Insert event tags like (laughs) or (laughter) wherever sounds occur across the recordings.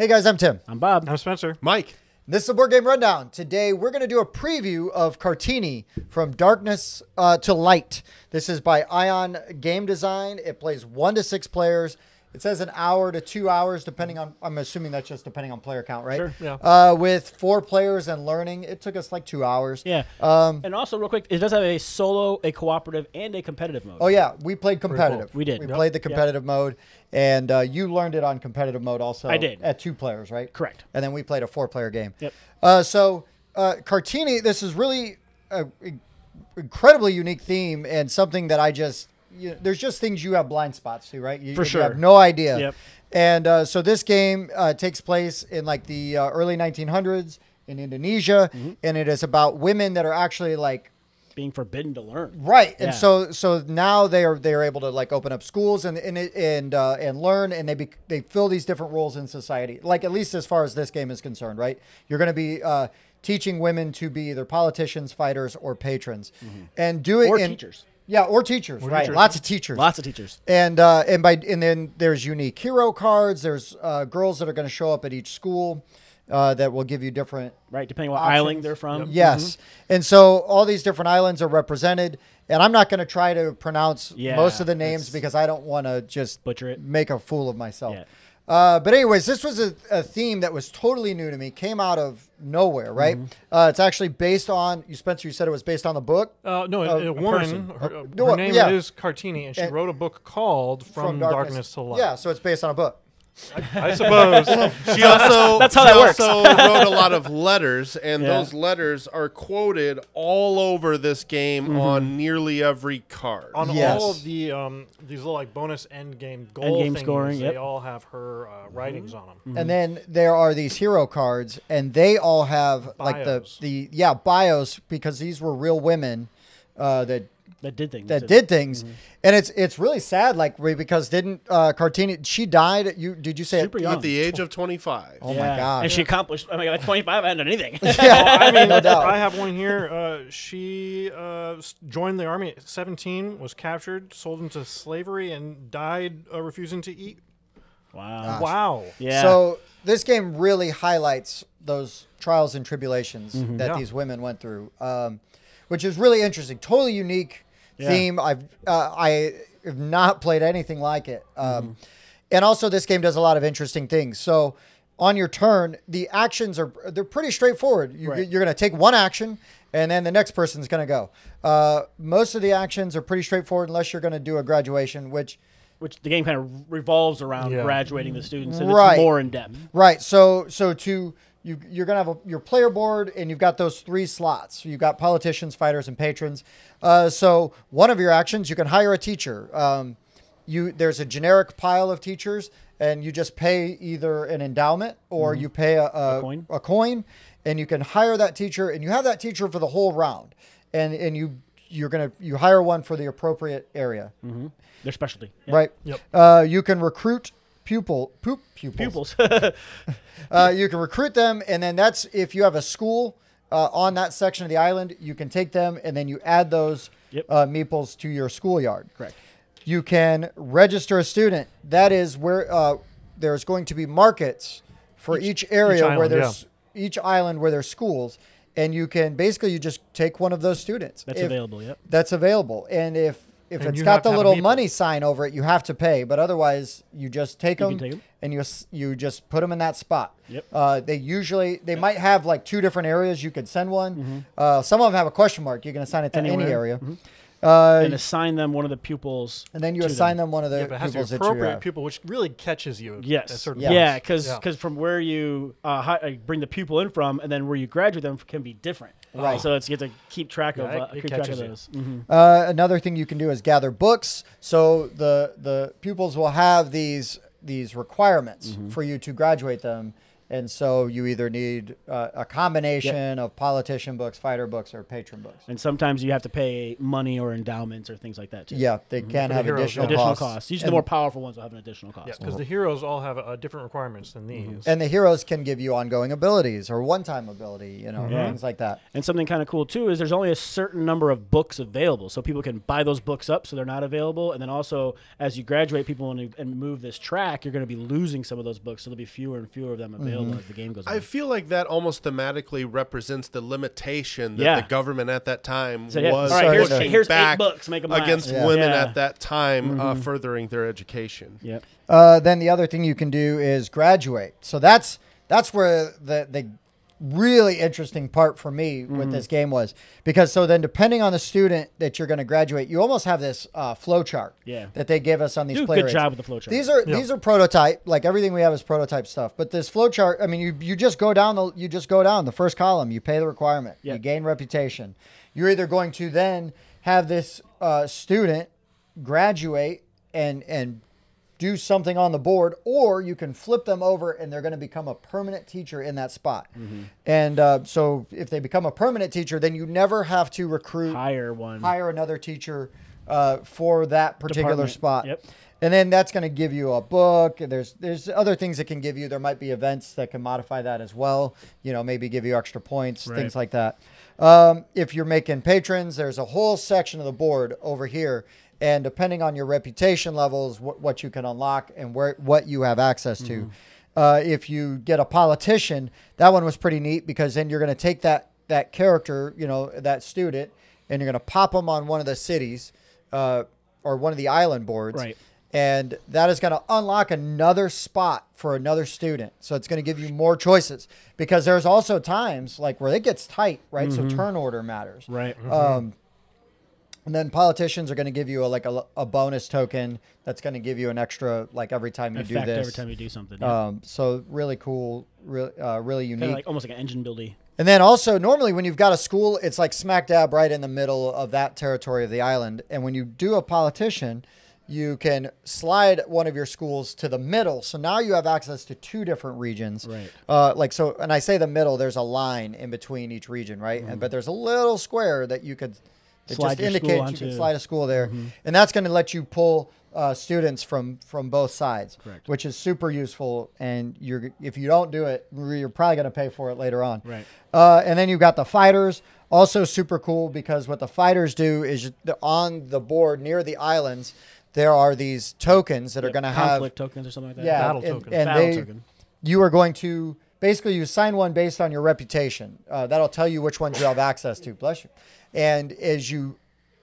Hey guys, I'm Tim. I'm Bob. I'm Spencer. Mike. This is the Board Game Rundown. Today we're going to do a preview of Kartini from Darkness uh, to Light. This is by Ion Game Design. It plays one to six players. It says an hour to two hours, depending on. I'm assuming that's just depending on player count, right? Sure, yeah. Uh, with four players and learning, it took us like two hours. Yeah. Um, and also, real quick, it does have a solo, a cooperative, and a competitive mode. Oh yeah, we played competitive. We did. We Yep. played the competitive mode, and uh, you learned it on competitive mode also. I did. at two players, right? Correct. And then we played a four-player game. Yep. Uh, so uh, Kartini, this is really a a incredibly unique theme and something that I just you there's just things you have blind spots to, right? You, For you have no idea. Yep. And uh, so this game uh, takes place in like the uh, early 1900s in Indonesia, Mm-hmm. and it is about women that are actually like Being forbidden to learn. Right, Yeah. and so so now they are they are able to like open up schools and and and uh, and learn, and they be, they fill these different roles in society. Like at least as far as this game is concerned, right? You're going to be uh, teaching women to be either politicians, fighters, or patrons, and doing Or and- teachers. Yeah, or teachers, right? teachers. Lots of teachers. Lots of teachers. And uh, and by and then there's unique hero cards. There's uh, girls that are going to show up at each school uh, that will give you different Right, depending on what Options. island they're from. Yes. And so all these different islands are represented. And I'm not going to try to pronounce Yeah, most of the names because I don't want to just Butcher it. make a fool of myself. Yeah. Uh, but anyways, this was a, a theme that was totally new to me. Came out of nowhere, right? Mm-hmm. Uh, it's actually based on you, Spencer. You said it was based on the book. Uh, no, A- a, a woman. Her, Uh, her no, name yeah. is Kartini, and she And- wrote a book called From, Darkness, to Light. Yeah, so it's based on a book. I suppose. She also that's how that works. also (laughs) wrote a lot of letters, and Yeah. those letters are quoted all over this game Mm-hmm. on nearly every card. on Yes. all of the um, these little like bonus end game goal End game thingies, scoring, they yep. Mm-hmm. all have her uh, writings on them. And then there are these hero cards, and they all have like the Bios. the yeah bios because these were real women uh, that That did things. that did things, and it's it's really sad. Like we- because didn't uh, Kartini? She died. at- You did you say Super at- young. At the age of 25. Oh Yeah. my god! And she accomplished. Oh my god, at 25, I hadn't done anything. (laughs) yeah, (laughs) I mean, no doubt. I have one here. Uh, she uh, joined the army at 17, was captured, sold into slavery, and died uh, refusing to eat. wow. Wow. Yeah. So this game really highlights those trials and tribulations Mm-hmm. that Yeah. these women went through, um, which is really interesting. Totally unique Yeah. theme. I've uh, I have not played anything like it. Um, Mm-hmm. And also, this game does a lot of interesting things. So on your turn, the actions are they're pretty straightforward. You, Right. You're going to take one action. And then the next person's going to go. Uh, most of the actions are pretty straightforward, unless you're going to do a graduation, which Which the game kind of revolves around Yeah. graduating the students, and Right. it's more in depth. Right. So so to you you're gonna have a, your player board and you've got those three slots. You've got politicians, fighters, and patrons. Uh, so one of your actions you can hire a teacher. Um, you there's a generic pile of teachers and you just pay either an endowment or you pay a, a, coin. a coin and you can hire that teacher and you have that teacher for the whole round and and you you're gonna you hire one for the appropriate area Their specialty. Yeah. right Yep. uh, you can recruit pupil poop pupils Pupils. (laughs) uh, you can recruit them, and then that's if you have a school uh, on that section of the island, you can take them, and then you add those Yep. uh, meeples to your schoolyard. Correct. You can register a student. That is where uh, there's going to be markets for each, area where island, there's each island where there's schools, and you can basically you just take one of those students. That's available. Yep. That's available, and if if And it's got the little money sign over it, you have to pay. But otherwise, you just take You them, take 'em. and you you just put them in that spot. Yep. Uh, they usually they might have like two different areas you could send one. Uh, some of them have a question mark. You can assign it to any Mm-hmm. Anywhere. area, uh, and assign them one of the pupils. and then you assign them, one of the Yeah, but it has to be appropriate have. pupil, which really catches you. Yes. At certain Yeah. Yeah, because Yeah. from where you uh, hi, uh, bring the pupil in from, and then where you graduate them can be different. Right. So it's you have to keep track of Yeah, uh, it- it keep track of catches you. those. Mhm. Uh, another thing you can do is gather books. So the the pupils will have these these requirements Mm-hmm. for you to graduate them, And so you either need uh, a combination of politician books, fighter books, or patron books. And sometimes you have to pay money or endowments or things like that too. Yeah, they can the have heroes, additional, yeah. Additional costs. costs. Usually And- the more powerful ones will have an additional cost. Yeah, because the heroes all have uh, different requirements than these. And the heroes can give you ongoing abilities or one-time ability, you know, Yeah. things like that. And something kind of cool too is there's only a certain number of books available, so people can buy those books up, so they're not available. And then also, as you graduate people and, and move this track, you're going to be losing some of those books, so there'll be fewer and fewer of them available as the game goes on. I feel like that almost thematically represents the limitation that Yeah. the government at that time So, yeah, was all right, here's- pushing here's eight back books, make 'em last. against Yeah. women Yeah. at that time, uh, furthering their education. Yep. Uh, then the other thing you can do is graduate. So that's that's where the the really interesting part for me Mm-hmm. with this game was because so then depending on the student that you're going to graduate, you almost have this uh, flow chart Yeah. that they give us on these Do a good aids. job with the flow chart. These are Yeah. these are prototype. Like everything we have is prototype stuff. But this flow chart, I mean, you you just go down the you just go down the first column. You pay the requirement. Yeah. You gain reputation. You're either going to then have this uh, student graduate and and do something on the board, or you can flip them over and they're going to become a permanent teacher in that spot. Mm-hmm. And uh, so if they become a permanent teacher, then you never have to recruit Hire one. hire another teacher uh, for that particular Department. spot. Yep. And then that's going to give you a book. There's there's other things it can give you. There might be events that can modify that as well. You know, maybe give you extra points, Right. things like that. Um, if you're making patrons, there's a whole section of the board over here, and depending on your reputation levels, what, what you can unlock and where what you have access to. Mm-hmm. Uh, if you get a politician, that one was pretty neat because then you're going to take that that character, you know, that student, and you're going to pop them on one of the cities uh, or one of the island boards. Right. And that is going to unlock another spot for another student. So it's going to give you more choices because there's also times like where it gets tight, right? So turn order matters. Right. Um, and then politicians are going to give you a, like a, a bonus token that's going to give you an extra like every time you do this. every time you do something. Yeah. Um, so really cool, really uh, really unique. kind of like almost like an engine buildy. And then also, normally when you've got a school, it's like smack dab right in the middle of that territory of the island. And when you do a politician, you can slide one of your schools to the middle. So now you have access to two different regions. Right. Uh, like so, and I say the middle. There's a line in between each region, right? And but there's a little square that you could. It Slide just your school indicates you can slide a school there, and that's going to let you pull uh, students from from both sides, Correct. which is super useful. And you're if you don't do it, you're probably going to pay for it later on. Right. Uh, and then you've got the fighters, also super cool because what the fighters do is on the board near the islands, there are these tokens that are going to have conflict tokens or something like that. yeah, Battle and, token. and Battle they token. you are going to basically you sign one based on your reputation. Uh, that'll tell you which ones you have access to. Bless you. And as you,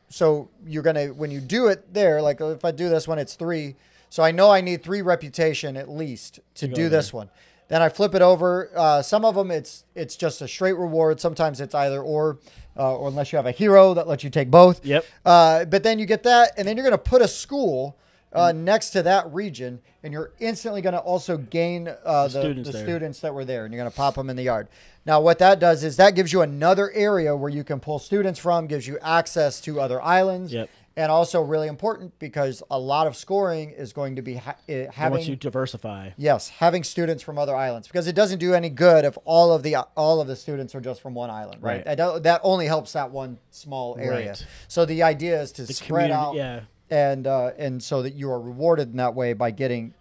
so you're gonna when you do it there, like if I do this one, it's three. So I know I need three reputation at least to do this one. Then I flip it over. Uh, some of them it's it's just a straight reward. Sometimes it's either or, uh, or unless you have a hero that lets you take both. Yep. Uh, but then you get that, and then you're going to put a school uh, next to that region, and you're instantly going to also gain uh, the, students the students that were there, and you're going to pop them in the yard. Now, what that does is that gives you another area where you can pull students from, gives you access to other islands, Yep. and also really important because a lot of scoring is going to be ha- uh, having wants you diversify. Yes, having students from other islands because it doesn't do any good if all of the all of the students are just from one island, right? Right. That, that only helps that one small area. Right. So the idea is to The spread out, community- and uh, and so that you are rewarded in that way by getting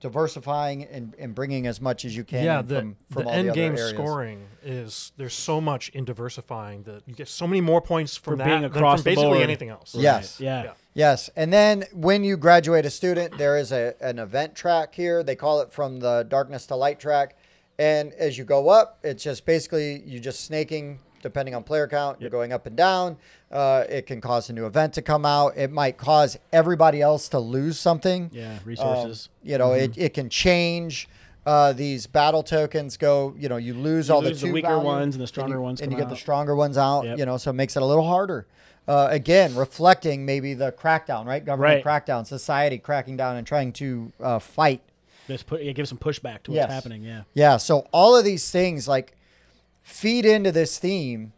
diversifying and, and bringing as much as you can yeah, the, from, from the all end the other game areas. scoring is there's so much in diversifying that you get so many more points from For that being than across from basically board. anything else. Yes. Yeah. Yeah. Yes, and then when you graduate a student, there is a, an event track here. They call it from the darkness to light track, and as you go up, it's just basically you just snaking depending on player count. You're going up and down. Uh, it can cause a new event to come out. It might cause everybody else to lose something. Yeah. Um, Resources. you know, it, it can change. Uh, these battle tokens go. You know, you lose You all lose the the weaker value, ones and the you- stronger ones and you get the stronger ones out. Yep. You know, so it makes it a little harder. Uh, again, reflecting maybe the crackdown, right? Government Right. crackdown, society cracking down and trying to uh, fight. Just put, it gives some pushback to what's Yes. happening. Yeah. Yeah. So all of these things like feed into this theme,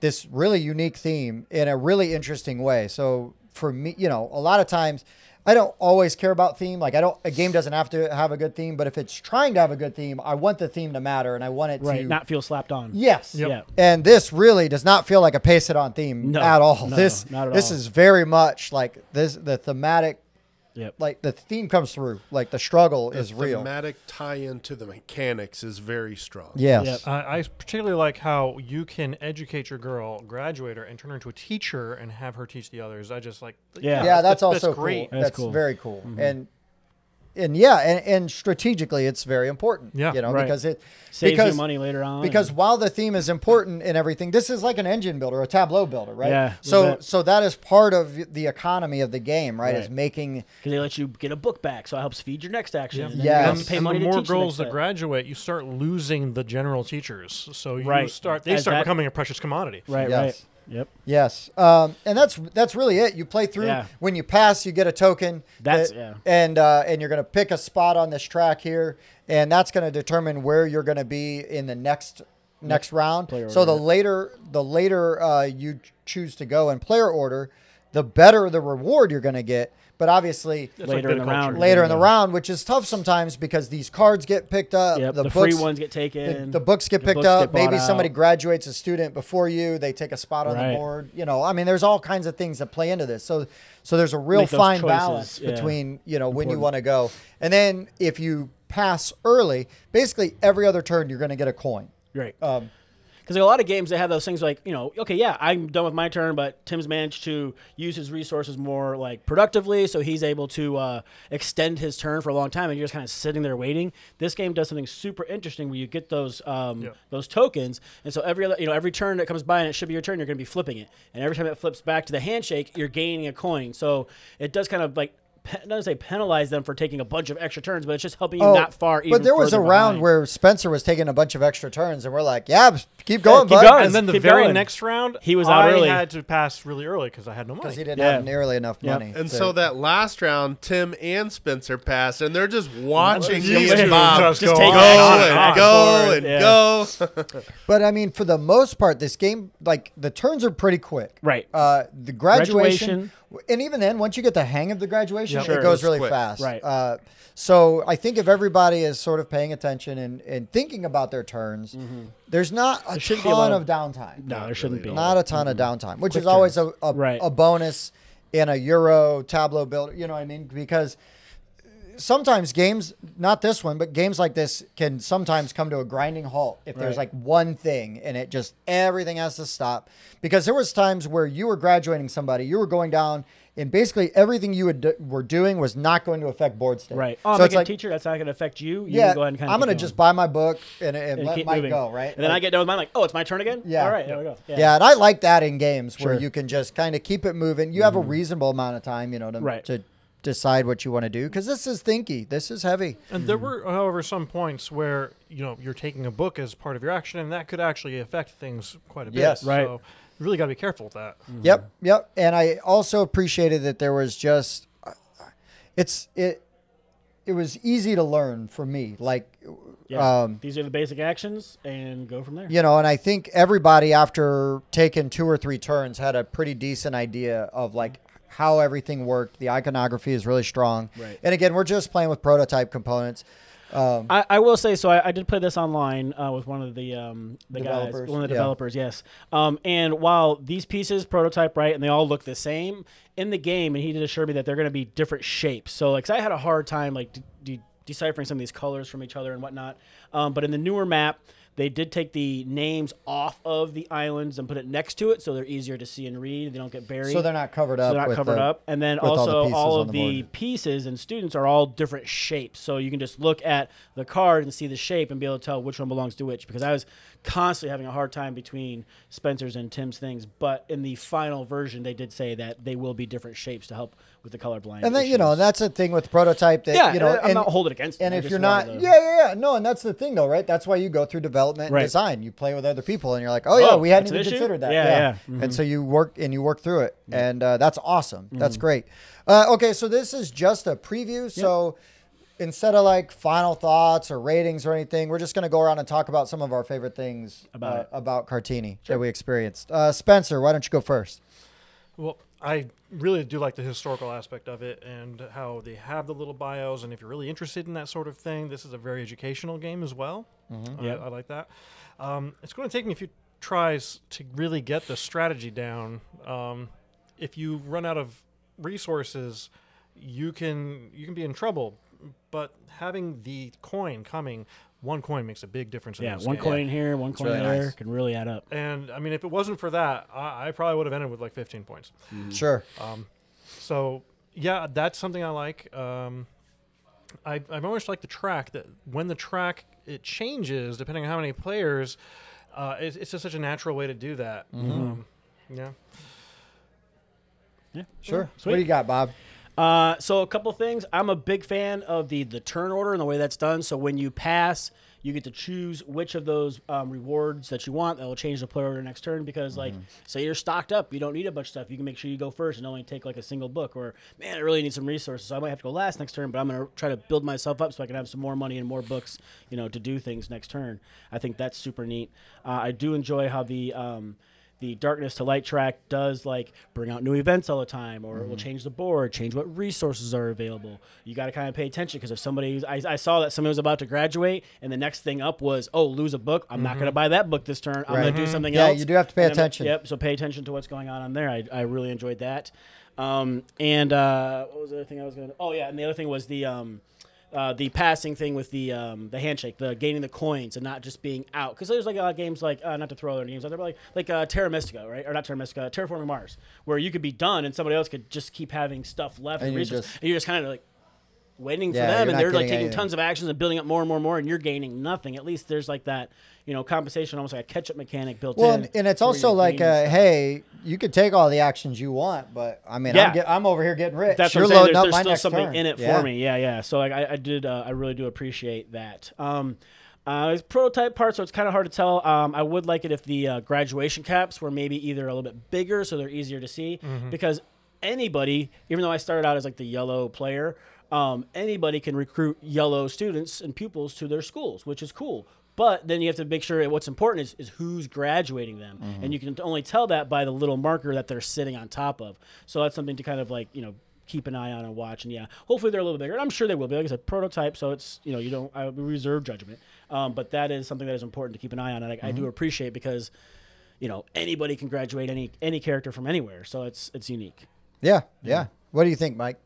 this really unique theme in a really interesting way. So for me, you know, a lot of times I don't always care about theme. Like I don't a game doesn't have to have a good theme, but if it's trying to have a good theme, I want the theme to matter and I want it Right. to Not feel slapped on. Yes. Yep. Yeah. And this really does not feel like a pace it on theme No, at all. no, this not at this all. is very much like this the thematic Yep. like the theme comes through. Like the struggle The is real. thematic tie-in to the mechanics is very strong. Yes. Yep. I I particularly like how you can educate your girl, graduate her, and turn her into a teacher and have her teach the others. I just like. Yeah. Yeah, that's, also great. cool. That's That's, cool. very cool. Mm-hmm. And and yeah, and, and strategically it's very important. Yeah, You know, right. because it Saves because you money later on. because and- while the theme is important and everything, this is like an engine builder, a tableau builder, right? Yeah, So bit. so that is part of the economy of the game, right? Is making Because they let you get a book back, so it helps feed your next action. Yeah. then Yes. you And, have pay and money the to more teach the girls that set. graduate, you start losing the general teachers. So you Right. start they As start that- becoming a precious commodity. Right, Yes. right. Yep. Yes, um, and that's that's really it. You play through. Yeah. When you pass, you get a token. That's- that- yeah. And uh, and you're gonna pick a spot on this track here, and that's gonna determine where you're gonna be in the next next round. player So the later the later uh, you choose to go in player order, the better the reward you're gonna get. But obviously. It's Later like in the round. Later in the round, which is tough sometimes because these cards get picked up. Yep. The, The, free books, ones get taken. the books get the picked books up. get Maybe somebody out. graduates a student before you. They take a spot on Right. the board. You know, I mean, there's all kinds of things that play into this. So, so there's a real Make fine balance yeah. between you know when you want to go, and then if you pass early, basically every other turn you're going to get a coin. Right. Um, Because a lot of games they have those things like you know, okay, yeah, I'm done with my turn, but Tim's managed to use his resources more like productively, so he's able to uh, extend his turn for a long time, and you're just kind of sitting there waiting. This game does something super interesting where you get those um, Yeah. those tokens, and so every other you know every turn that comes by and it should be your turn, you're going to be flipping it, and every time it flips back to the handshake, you're gaining a coin. So it does kind of like. Pe- Not say penalize them for taking a bunch of extra turns, but it's just helping you oh, not far. Even but there was a further round behind. where Spencer was taking a bunch of extra turns, and we're like, "Yeah, keep going, keep going. And then the Keep very going. next round, He was out I early. had to pass really early because I had no money. because he didn't Yeah. have nearly enough Yep. money. And to- so that last round, Tim and Spencer passed, and they're just watching You me Bob just Just go go on and and on. go forward, and yeah. go. (laughs) But I mean, for the most part, this game, like the turns are pretty quick. Right. Uh, the graduation, Graduation. And even then, once you get the hang of the graduation, Yep. it Sure. goes It's really quick. fast. Right. Uh, so I think if everybody is sort of paying attention and, and thinking about their turns, there's not a shouldn't be a lot ton of- of downtime. No, there shouldn't be. Not a ton of downtime, which Quick is always a, a, Right. a bonus in a Euro tableau builder. You know what I mean? Because sometimes games, not this one, but games like this can sometimes come to a grinding halt if there's Right. like one thing and it just everything has to stop. Because there was times where you were graduating somebody, you were going down, and basically everything you would were doing was not going to affect board state. Right. Oh, I'm so a it's good like, teacher. That's not going to affect you. You yeah, can go ahead and kind of I'm gonna just buy my book and, and, and let keep Mike moving. go. Right. And then I get done with mine. Like, oh, it's my turn again. Yeah. All right. There we go. Yeah. and I like that in games where Sure. you can just kind of keep it moving. You have a reasonable amount of time, you know, to, Mm-hmm. Right. to decide what you want to do because this is thinky. This is heavy. And there were, however, some points where you know you're taking a book as part of your action, and that could actually affect things quite a bit. Yes. Right. So you really got to be careful with that. Yep, yep. And I also appreciated that there was just it's it it was easy to learn for me. Like Yeah. um These are the basic actions, and go from there. you know, and I think everybody after taking two or three turns had a pretty decent idea of like how everything worked. The iconography is really strong. Right. And again, we're just playing with prototype components. Um, I, I will say so. I, I did play this online uh, with one of the um, the guys, Developers, one of the yeah. developers. Yes. Um, and while these pieces prototype right, and they all look the same in the game, and he did assure me that they're going to be different shapes. So like, 'cause I had a hard time like de- de- deciphering some of these colors from each other and whatnot. Um, but in the newer map. They did take the names off of the islands and put it next to it, so they're easier to see and read. They don't get buried. so they're not covered up. So they're not covered the- up. And then with all the also all, of the the, pieces and students are all different shapes. So you can just look at the card and see the shape and be able to tell which one belongs to which. Because I was constantly having a hard time between Spencer's and Tim's things. But in the final version, they did say that they will be different shapes to help with the colorblind. And then you know that's the thing with prototype that yeah, you know I'm and, not holding against and I if you're not wanted yeah yeah yeah. No and that's the thing though right? That's why you go through development Right. and design. You play with other people and you're like oh yeah Oh, we hadn't even considered that. Yeah, yeah. Mm-hmm. and so you work and you work through it. And uh, that's awesome. That's great. Uh, okay so this is just a preview. So instead of like final thoughts or ratings or anything we're just going to go around and talk about some of our favorite things About uh, about Kartini that we experienced uh, spencer why don't you go first Well, I really do like the historical aspect of it and how they have the little bios. And if you're really interested in that sort of thing, this is a very educational game as well. I- Yep. I, like that. Um, it's going to take me a few tries to really get the strategy down. Um, if you run out of resources, you can you can be in trouble. But having the coin coming, one coin makes a big difference. In Yeah, this one game. coin here, one coin really there nice. can really add up. And I mean, if it wasn't for that, I, I probably would have ended with like 15 points. Sure. So yeah, that's something I like. Um, I I've always liked the track that when the track it changes depending on how many players, uh, it's, it's just such a natural way to do that. Um, yeah. Sure. Sweet. What do you got, Bob? Uh, so a couple things. I'm a big fan of the the turn order and the way that's done. So when you pass, you get to choose which of those um, rewards that you want. That will change the player order next turn. Because like, say you're stocked up, you don't need a bunch of stuff. You can make sure you go first and only take like a single book. Or man, I really need some resources, so I might have to go last next turn. But I'm gonna try to build myself up so I can have some more money and more books, you know, to do things next turn. I think that's super neat. Uh, I do enjoy how the um, the darkness to light track does like bring out new events all the time or it will change the board change what resources are available you got to kind of pay attention because if somebody I, I saw that somebody was about to graduate and the next thing up was oh lose a book i'm not going to buy that book this turn i'm going Right. to do something else. Yeah, else you do have to pay attention. yep so pay attention to what's going on on there i, I really enjoyed that um, and uh, what was the other thing i was going to oh yeah and the other thing was the um, uh, the passing thing with the um, the handshake, the gaining the coins, and not just being out. Because there's like a lot of games like uh, not to throw other games out there, but like like uh, Terra Mystica, right? Or not Terra Mystica, Terraforming Mars, where you could be done and somebody else could just keep having stuff left and, And you're resources, just- and you're just kind of like waiting Yeah, for them, and they're like taking anything. tons of actions and building up more and more and more, and you're gaining nothing. At least there's like that, you know, compensation, almost like a catch-up mechanic built Well, in. and, and it's also like, gaining uh, hey, you could take all the actions you want, but I mean, Yeah. I'm, get, I'm over here getting rich. That's You're what I'm saying. There's, there's still something turn. in it Yeah. for me. Yeah, yeah. So like, I, I did, uh, I really do appreciate that. Um, uh, it's prototype part, so it's kind of hard to tell. Um, I would like it if the uh, graduation caps were maybe either a little bit bigger, so they're easier to see. Because anybody, even though I started out as like the yellow player, um, anybody can recruit yellow students and pupils to their schools, which is cool. But then you have to make sure what's important is, is who's graduating them, and you can only tell that by the little marker that they're sitting on top of. So that's something to kind of like you know keep an eye on and watch. And yeah, hopefully they're a little bigger. And I'm sure they will be. Like I said, prototype, so it's you know you don't I reserve judgment. Um, but that is something that is important to keep an eye on, and I, I do appreciate because you know anybody can graduate any any character from anywhere, so it's it's unique. Yeah, yeah. What do you think, Mike?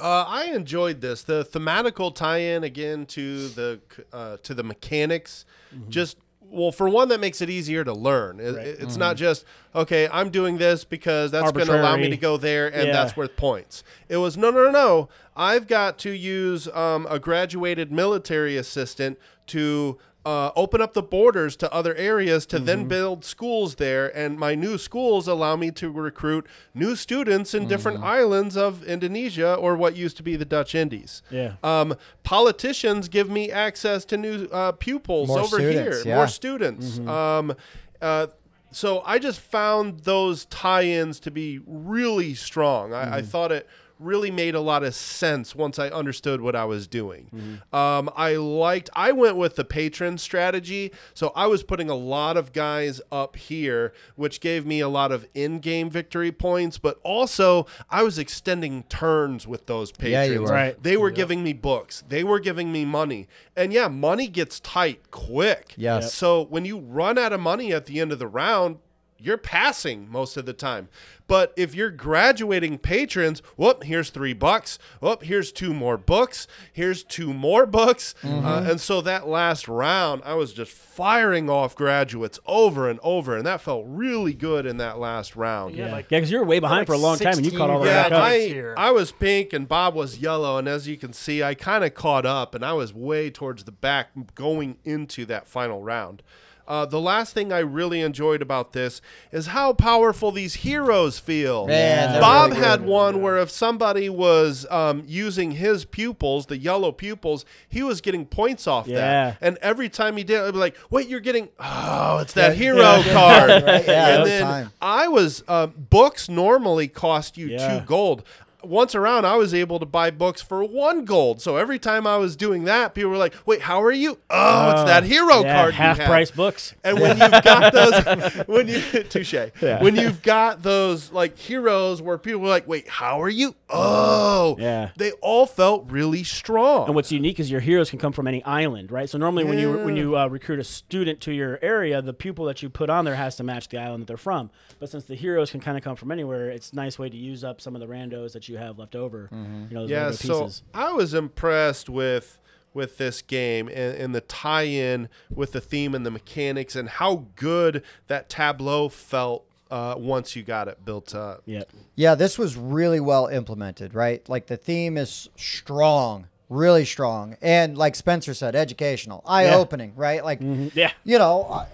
Uh, I enjoyed this. The thematical tie-in again to the uh, to the mechanics. Just well, for one, that makes it easier to learn. It- Right. It's not just okay. I'm doing this because that's going to allow me to go there, and Yeah. that's worth points. It was no, no, no, no. I've got to use um, a graduated military assistant to. Uh, open up the borders to other areas to Mm-hmm. then build schools there, and my new schools allow me to recruit new students in different Mm-hmm. islands of Indonesia or what used to be the Dutch Indies. Yeah. Um, politicians give me access to new uh, pupils More over students, here, yeah. more students. Um, uh, so I just found those tie-ins to be really strong. I, I thought it really made a lot of sense once I understood what I was doing. Um, I liked. I went with the patron strategy, so I was putting a lot of guys up here, which gave me a lot of in-game victory points. But also, I was extending turns with those patrons. Yeah, you were. Right. They were giving me books. They were giving me money. And yeah, money gets tight quick. Yes. Yep. So when you run out of money at the end of the round, you're passing most of the time. But if you're graduating patrons, whoop, here's three bucks. Whoop, here's two more books. Here's two more books. Uh, and so that last round, I was just firing off graduates over and over. And that felt really good in that last round. Yeah, Yeah, like- because you were way behind like for a long time, and you caught all the way Yeah, back up. I, here. I was pink and Bob was yellow, and as you can see, I kind of caught up, and I was way towards the back going into that final round. Uh, the last thing I really enjoyed about this is how powerful these heroes feel. Man, Bob really had one where if somebody was um, using his pupils, the yellow pupils, he was getting points off Yeah. that. And every time he did, I'd be like, "Wait, you're getting oh, it's that Yeah, hero yeah. card." (laughs) Right, yeah, and then time. I was uh, books normally cost you Yeah. two gold. Once around, I was able to buy books for one gold. So every time I was doing that, people were like, "Wait, how are you? Oh, it's that hero yeah, card, you half have." price books. And when you've got (laughs) those, when you (laughs) touche, Yeah. when you've got those like heroes where people were like, "Wait, how are you?" Oh, Yeah. They all felt really strong. And what's unique is your heroes can come from any island, right? So normally when you when you uh, recruit a student to your area, the pupil that you put on there has to match the island that they're from. But since the heroes can kind of come from anywhere, it's a nice way to use up some of the randos that you have left over. You know, yeah, so. I was impressed with with this game and, and the tie-in with the theme and the mechanics and how good that tableau felt uh, once you got it built up. Yeah. Yeah, this was really well implemented, right? Like the theme is strong, really strong, and like Spencer said, educational, eye-opening, right? Like Yeah. you know, I, I,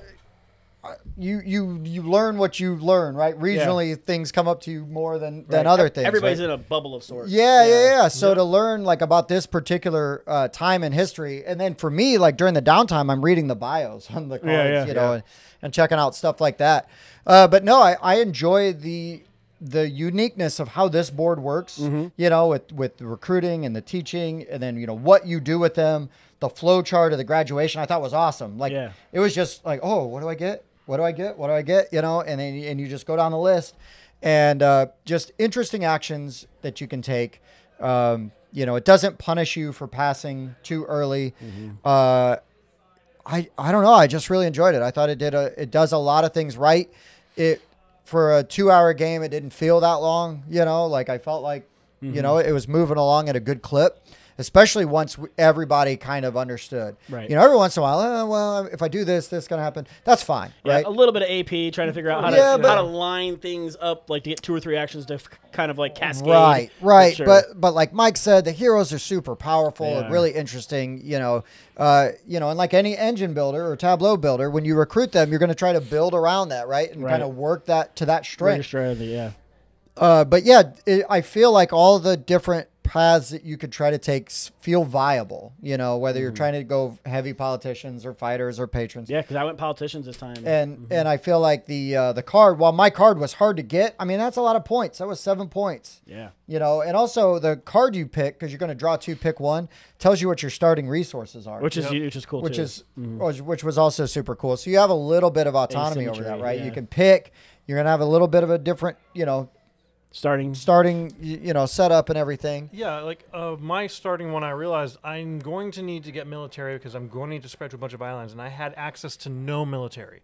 you you you learn what you learn, right? Regionally, things come up to you more than than Right. other things. Everybody's right? in a bubble of sorts. Yeah, yeah, yeah. So to learn like about this particular uh, time in history, and then for me, like during the downtime, I'm reading the bios on the cards, yeah. you know, and, and checking out stuff like that. Uh, but no, I, I enjoy the the uniqueness of how this board works. Mm-hmm. You know, with with the recruiting and the teaching, and then you know what you do with them. The flow chart of the graduation, I thought was awesome. Like Yeah. it was just like, oh, what do I get? What do I get? What do I get? You know, and then and you just go down the list, and uh, just interesting actions that you can take. Um, you know, it doesn't punish you for passing too early. Uh, I I don't know. I just really enjoyed it. I thought it did a it does a lot of things right. It for a two hour game, it didn't feel that long. You know, like I felt like you know it was moving along at a good clip. Especially once everybody kind of understood. Right. You know, every once in a while, oh, well, if I do this, this is gonna happen. That's fine, Yeah, right? a little bit of AP, trying to figure out how to Yeah, but- how to line things up, like to get two or three actions to f- kind of like cascade. Right, right. sure. But but like Mike said, the heroes are super powerful and really interesting. You know, uh, you know, and like any engine builder or Tableau builder, when you recruit them, you're going to try to build around that, right, and Right. kind of work that to that strength. strategy, yeah. Uh, but yeah, it, I feel like all the different paths that you could try to take feel viable. You know, whether Mm-hmm. you're trying to go heavy politicians or fighters or patrons. Yeah, because I went politicians this time. And and I feel like the uh, the card, while my card was hard to get, I mean that's a lot of points. That was seven points. yeah. You know, and also the card you pick because you're going to draw two, pick one, tells you what your starting resources are, Which is which is cool which too. is which, which was also super cool. So you have a little bit of autonomy over that, right? yeah. You can pick. You're going to have a little bit of a different, you know, starting. starting, you know, setup and everything. Yeah, like uh, my starting one, I realized I'm going to need to get military because I'm going to need to spread to a bunch of islands, and I had access to no military.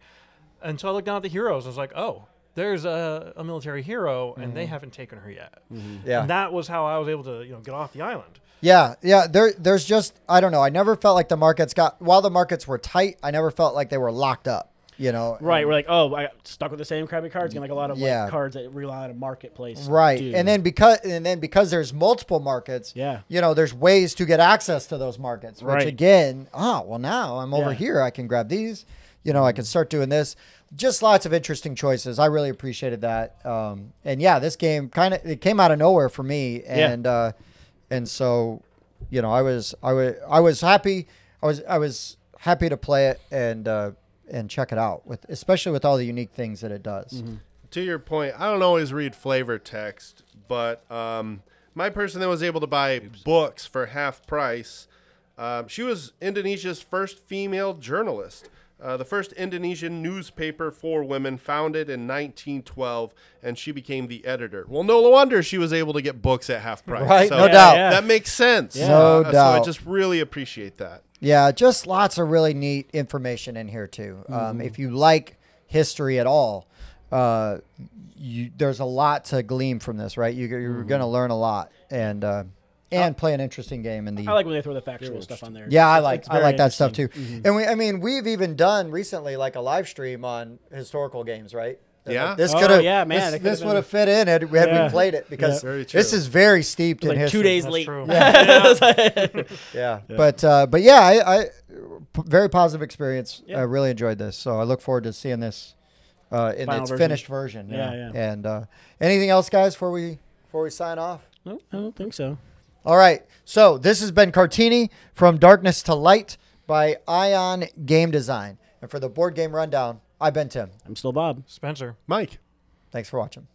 And so I looked down at the heroes. I was like, oh, there's a, a military hero, and they haven't taken her yet. Yeah. And that was how I was able to, you know, get off the island. Yeah, yeah. There, there's just I don't know. I never felt like the markets got while the markets were tight. I never felt like they were locked up. You know, Right, we're like, oh, I got stuck with the same crappy cards. Again, like a lot of Yeah. like cards that rely on a marketplace. right do. and then because and then because there's multiple markets Yeah. you know there's ways to get access to those markets which Right. again oh well now i'm over Yeah. here i can grab these you know i can start doing this just lots of interesting choices i really appreciated that um, and yeah this game kind of it came out of nowhere for me and uh, and so you know i was i was i was happy i was i was happy to play it and uh, and check it out with especially with all the unique things that it does Mm-hmm. to your point, I don't always read flavor text, but um, my person that was able to buy books for half price, um, she was Indonesia's first female journalist. Uh, the first Indonesian newspaper for women, founded in 1912, and she became the editor. Well, no wonder she was able to get books at half price. Right, So no doubt. That makes sense. Yeah. No Uh, So I just really appreciate that. Yeah, just lots of really neat information in here too. Um, if you like history at all, uh, you, there's a lot to glean from this, right? You, you're going to learn a lot and uh, and play an interesting game in the. I like when they throw the factual stuff on there. yeah, I like I like that stuff too. interesting. And we, I mean, we've even done recently like a live stream on historical games, right? And, Yeah. this Oh, could have yeah, man, This, this would have fit in had, had we played it because Yeah. This is very steeped It was in like two days That's late. true. (laughs) (laughs) Yeah, but uh, but yeah, I, I p- very positive experience. Yeah. I really enjoyed this, so I look forward to seeing this uh, in Final its version. finished version. Yeah, yeah. And uh, anything else, guys, before we before we sign off? No, I don't think so. All right. So this has been Kartini from Darkness to Light by Ion Game Design, and for the board game rundown, I've been Tim. I'm still Bob. Spencer. Mike. Thanks for watching.